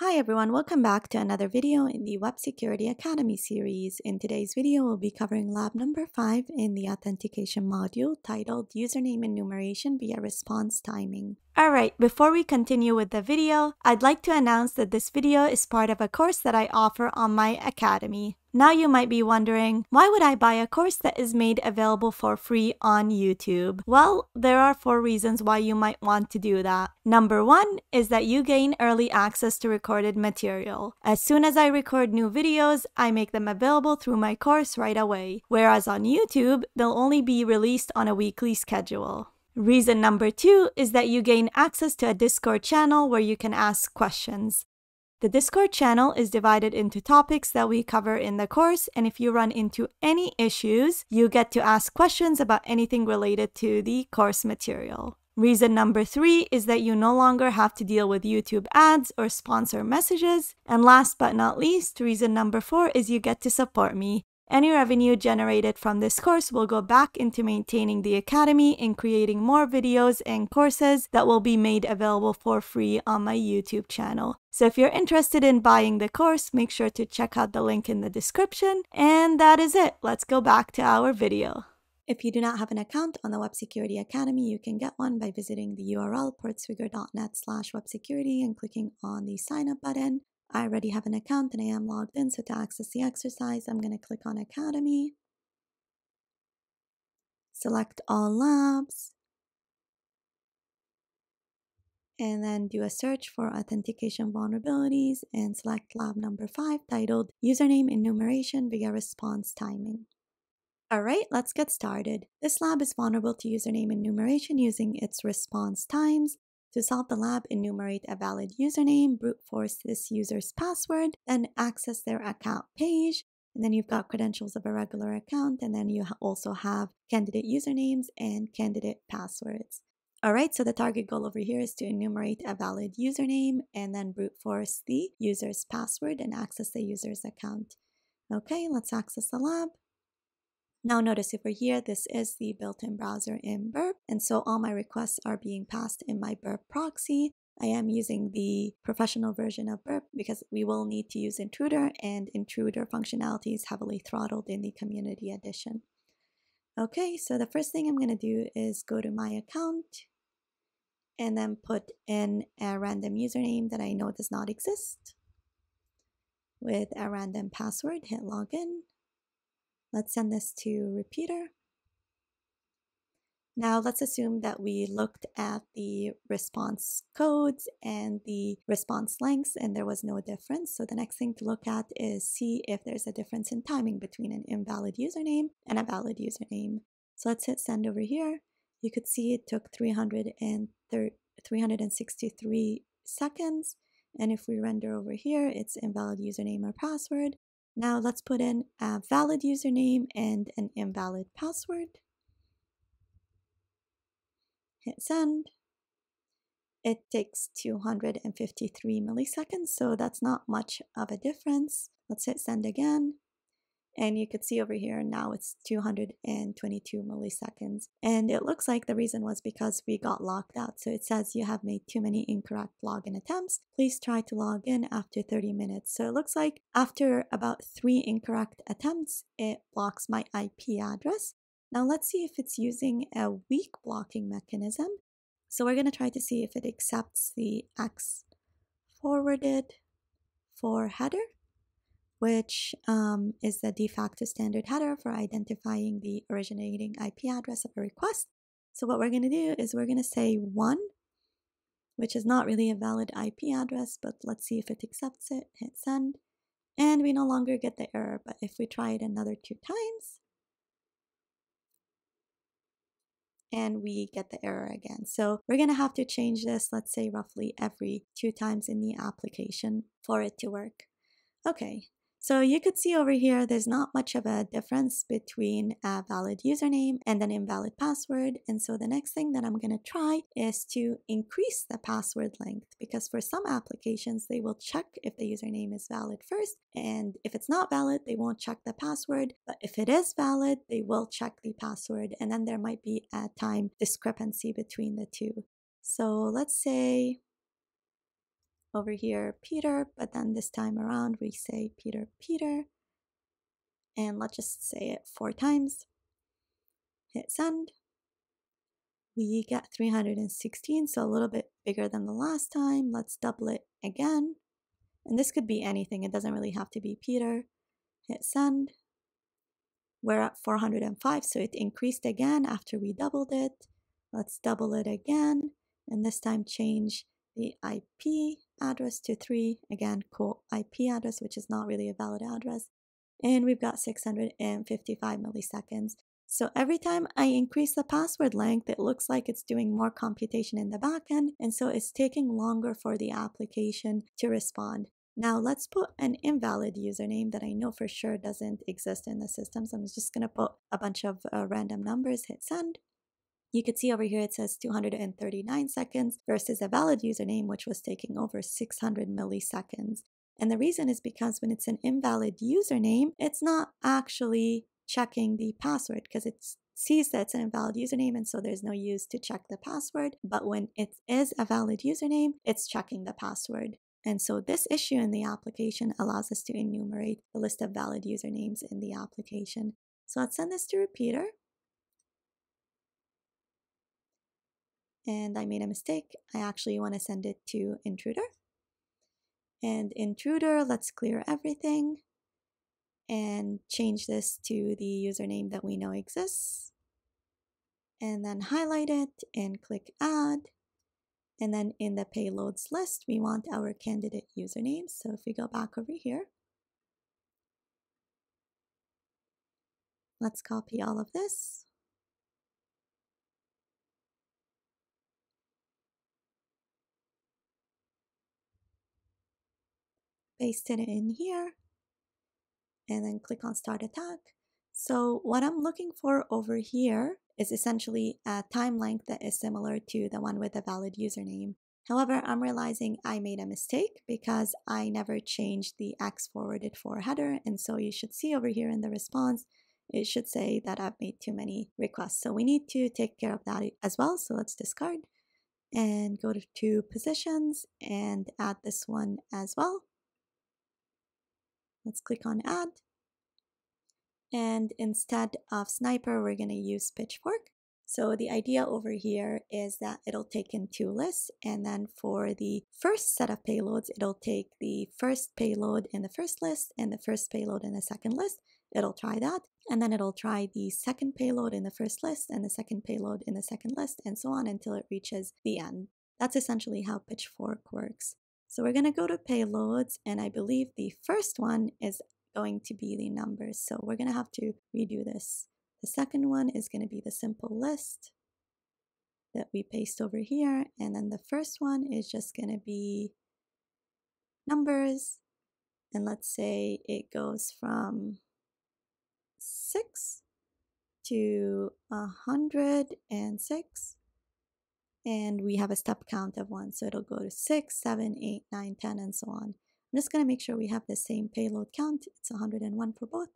Hi everyone, welcome back to another video in the Web Security Academy series. In today's video, we'll be covering lab number 5 in the authentication module titled Username Enumeration via Response Timing. Alright, before we continue with the video, I'd like to announce that this video is part of a course that I offer on my academy. Now you might be wondering, why would I buy a course that is made available for free on YouTube? Well, there are four reasons why you might want to do that. Number one is that you gain early access to recorded material. As soon as I record new videos, I make them available through my course right away, whereas on YouTube, they'll only be released on a weekly schedule. Reason number two is that you gain access to a Discord channel where you can ask questions. The Discord channel is divided into topics that we cover in the course, and if you run into any issues, you get to ask questions about anything related to the course material. Reason number three is that you no longer have to deal with YouTube ads or sponsor messages. And last but not least, reason number four is you get to support me. Any revenue generated from this course will go back into maintaining the Academy and creating more videos and courses that will be made available for free on my YouTube channel. So if you're interested in buying the course, make sure to check out the link in the description. And that is it. Let's go back to our video. If you do not have an account on the Web Security Academy, you can get one by visiting the URL portsfigure.net slash websecurity and clicking on the sign up button. I already have an account and I am logged in, so to access the exercise, I'm going to click on Academy, select all labs, and then do a search for authentication vulnerabilities and select lab number 5 titled Username Enumeration via Response Timing. Alright, let's get started. This lab is vulnerable to username enumeration using its response times to solve the lab, enumerate a valid username, brute force this user's password, then access their account page. And then you've got credentials of a regular account, and then you also have candidate usernames and candidate passwords. All right, so the target goal over here is to enumerate a valid username and then brute force the user's password and access the user's account. Okay, let's access the lab. Now notice over here, this is the built-in browser in Burp, and so all my requests are being passed in my Burp proxy. I am using the professional version of Burp because we will need to use Intruder, and Intruder functionality is heavily throttled in the Community Edition. Okay, so the first thing I'm going to do is go to my account and then put in a random username that I know does not exist with a random password, hit login. Let's send this to repeater. Now let's assume that we looked at the response codes and the response lengths and there was no difference. So the next thing to look at is see if there's a difference in timing between an invalid username and a valid username. So let's hit send over here. You could see it took 363 seconds. And if we render over here, it's invalid username or password. Now let's put in a valid username and an invalid password. Hit send. It takes 253 milliseconds, so that's not much of a difference. Let's hit send again and you could see over here now it's 222 milliseconds. And it looks like the reason was because we got locked out. So it says you have made too many incorrect login attempts. Please try to log in after 30 minutes. So it looks like after about three incorrect attempts it blocks my ip address. Now let's see if it's using a weak blocking mechanism. So we're going to try to see if it accepts the x forwarded for header which um, is the de facto standard header for identifying the originating IP address of a request. So what we're going to do is we're going to say 1, which is not really a valid IP address, but let's see if it accepts it. Hit send. And we no longer get the error, but if we try it another two times, and we get the error again. So we're going to have to change this, let's say roughly every two times in the application for it to work. Okay, so you could see over here, there's not much of a difference between a valid username and an invalid password. And so the next thing that I'm going to try is to increase the password length because for some applications, they will check if the username is valid first. And if it's not valid, they won't check the password. But if it is valid, they will check the password. And then there might be a time discrepancy between the two. So let's say over here Peter, but then this time around we say Peter, Peter. And let's just say it four times. Hit send. We get 316, so a little bit bigger than the last time. Let's double it again. And this could be anything, it doesn't really have to be Peter. Hit send. We're at 405, so it increased again after we doubled it. Let's double it again, and this time change the IP address to 3. Again, cool IP address, which is not really a valid address. And we've got 655 milliseconds. So every time I increase the password length, it looks like it's doing more computation in the backend, and so it's taking longer for the application to respond. Now let's put an invalid username that I know for sure doesn't exist in the system. So I'm just going to put a bunch of uh, random numbers, hit send. You can see over here it says 239 seconds versus a valid username, which was taking over 600 milliseconds. And the reason is because when it's an invalid username, it's not actually checking the password because it sees that it's an invalid username and so there's no use to check the password. But when it is a valid username, it's checking the password. And so this issue in the application allows us to enumerate the list of valid usernames in the application. So let's send this to repeater. And I made a mistake. I actually want to send it to intruder. And intruder, let's clear everything and change this to the username that we know exists. And then highlight it and click add. And then in the payloads list, we want our candidate username. So if we go back over here, let's copy all of this. Paste it in here and then click on start attack. So what I'm looking for over here is essentially a time length that is similar to the one with a valid username. However, I'm realizing I made a mistake because I never changed the X forwarded for header. And so you should see over here in the response, it should say that I've made too many requests. So we need to take care of that as well. So let's discard and go to, to positions and add this one as well. Let's click on add. And instead of sniper, we're going to use pitchfork. So the idea over here is that it'll take in two lists. And then for the first set of payloads, it'll take the first payload in the first list and the first payload in the second list. It'll try that. And then it'll try the second payload in the first list and the second payload in the second list and so on until it reaches the end. That's essentially how Pitchfork works. So we're going to go to payloads, and I believe the first one is going to be the numbers. So we're going to have to redo this. The second one is going to be the simple list that we paste over here. And then the first one is just going to be numbers. And let's say it goes from 6 to 106 and we have a step count of one. So it'll go to 6, 7, 8, 9, 10, and so on. I'm just going to make sure we have the same payload count. It's 101 for both.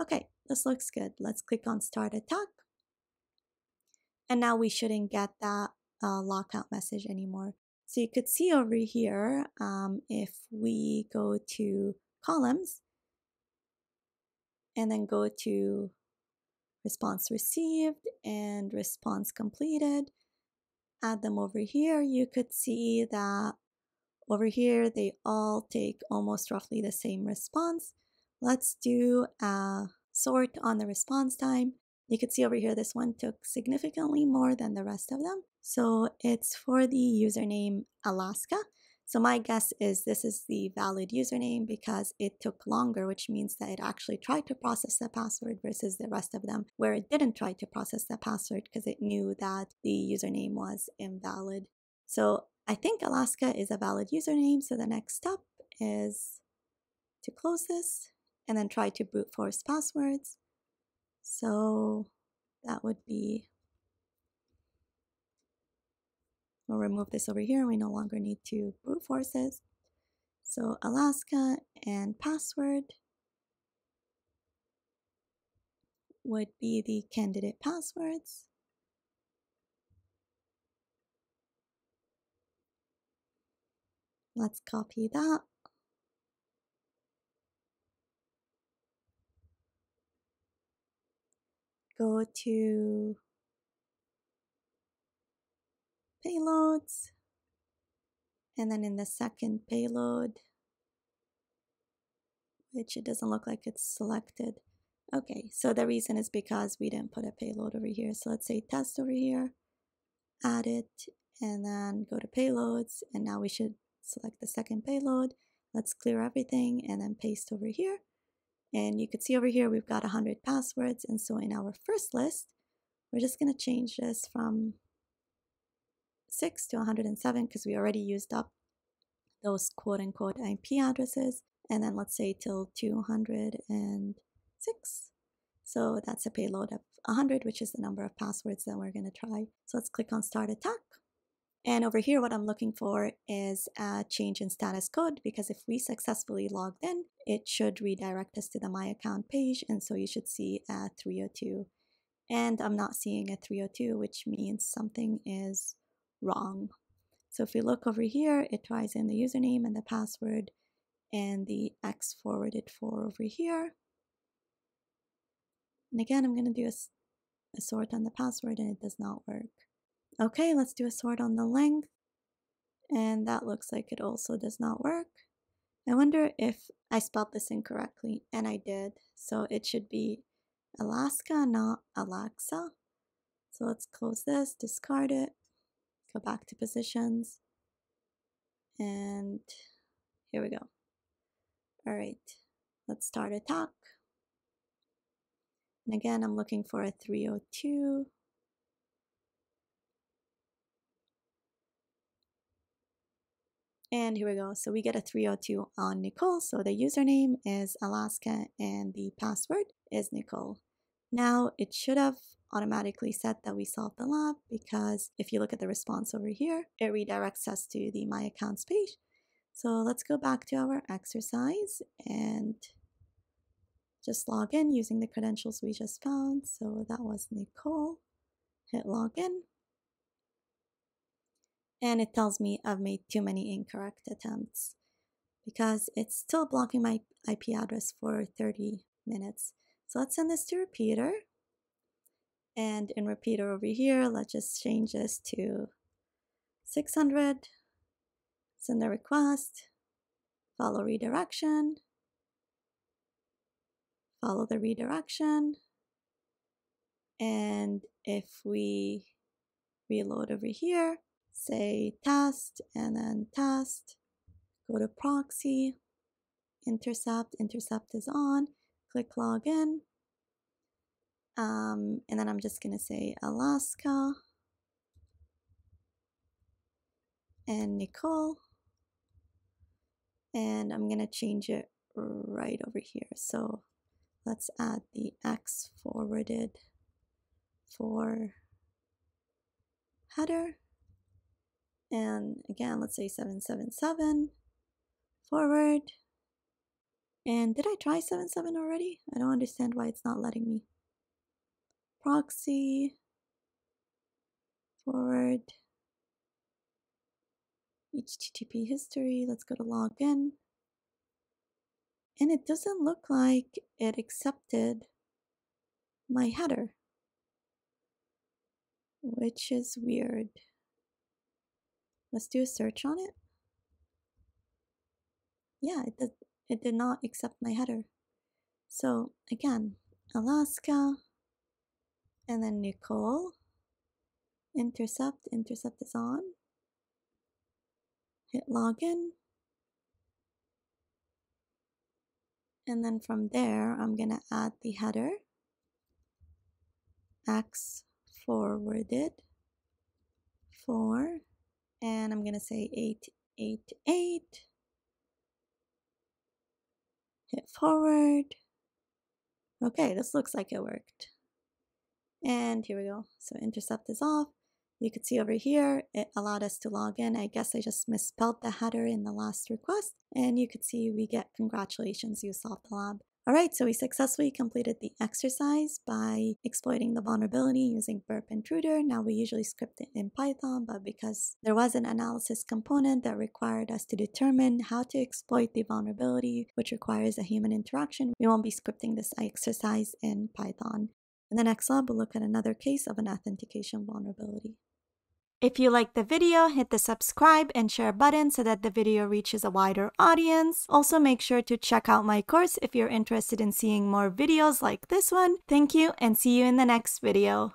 Okay, this looks good. Let's click on Start Attack. And now we shouldn't get that uh, lockout message anymore. So you could see over here, um, if we go to columns and then go to response received and response completed, add them over here, you could see that over here they all take almost roughly the same response. Let's do a sort on the response time. You can see over here this one took significantly more than the rest of them. So it's for the username Alaska. So my guess is this is the valid username because it took longer, which means that it actually tried to process the password versus the rest of them where it didn't try to process the password because it knew that the username was invalid. So I think Alaska is a valid username. So the next step is to close this and then try to brute force passwords. So that would be We'll remove this over here. We no longer need to brute force it. So Alaska and password would be the candidate passwords. Let's copy that. Go to payloads. And then in the second payload, which it doesn't look like it's selected. Okay, so the reason is because we didn't put a payload over here. So let's say test over here, add it, and then go to payloads. And now we should select the second payload. Let's clear everything and then paste over here. And you can see over here, we've got 100 passwords. And so in our first list, we're just going to change this from 6 to 107 because we already used up those quote unquote IP addresses. And then let's say till 206. So that's a payload of 100, which is the number of passwords that we're going to try. So let's click on start attack. And over here, what I'm looking for is a change in status code because if we successfully logged in, it should redirect us to the My Account page. And so you should see a 302. And I'm not seeing a 302, which means something is wrong. So if we look over here, it tries in the username and the password and the X forwarded for over here. And again, I'm going to do a, a sort on the password and it does not work. Okay, let's do a sort on the length. And that looks like it also does not work. I wonder if I spelled this incorrectly, and I did. So it should be Alaska, not Alexa. So let's close this, discard it, go back to positions, and here we go. All right, let's start attack. And again, I'm looking for a 302. And here we go. So we get a 302 on Nicole. So the username is Alaska and the password is Nicole. Now it should have automatically said that we solved the lab because if you look at the response over here, it redirects us to the My Accounts page. So let's go back to our exercise and just log in using the credentials we just found. So that was Nicole. Hit login and it tells me I've made too many incorrect attempts because it's still blocking my IP address for 30 minutes. So let's send this to repeater. And in repeater over here, let's just change this to 600. Send the request, follow redirection, follow the redirection. And if we reload over here, say test and then test, go to proxy, intercept, intercept is on, click login. Um, and then I'm just going to say Alaska and Nicole. And I'm going to change it right over here. So let's add the X forwarded for header. And again, let's say 777 forward. And did I try 77 already? I don't understand why it's not letting me. Proxy forward HTTP history. Let's go to login. And it doesn't look like it accepted my header, which is weird. Let's do a search on it. Yeah, it did, it did not accept my header. So again, Alaska, and then Nicole, intercept, intercept is on. Hit login. And then from there, I'm going to add the header. X forwarded for and I'm gonna say 888 hit forward. Okay this looks like it worked. And here we go. So intercept is off. You could see over here it allowed us to log in. I guess I just misspelled the header in the last request and you could see we get congratulations you solved the lab Alright, so we successfully completed the exercise by exploiting the vulnerability using burp intruder. Now we usually script it in Python, but because there was an analysis component that required us to determine how to exploit the vulnerability, which requires a human interaction, we won't be scripting this exercise in Python. In the next lab, we'll look at another case of an authentication vulnerability. If you like the video, hit the subscribe and share button so that the video reaches a wider audience. Also make sure to check out my course if you're interested in seeing more videos like this one. Thank you and see you in the next video.